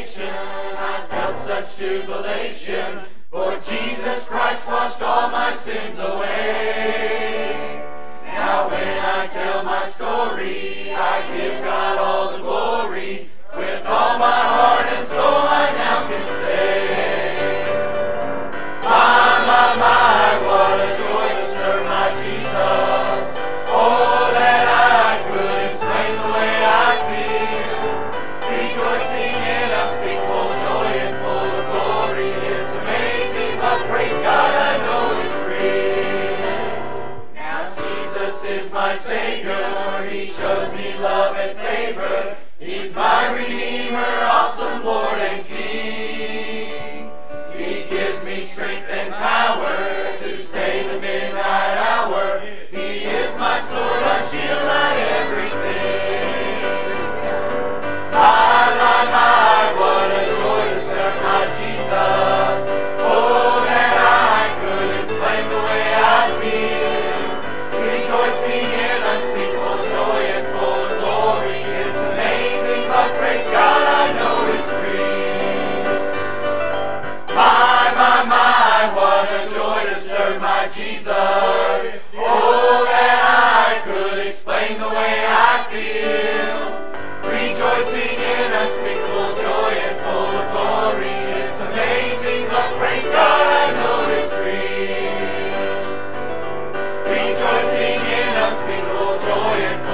I felt such jubilation, for Jesus Christ washed all my sins away. Now when I tell my story, I give God shows me love and favor. He's my redeemer. my, my, what a joy to serve my Jesus. Oh, that I could explain the way I feel. Rejoicing in unspeakable joy and full of glory. It's amazing, but praise God, I know it's real. Rejoicing in unspeakable joy and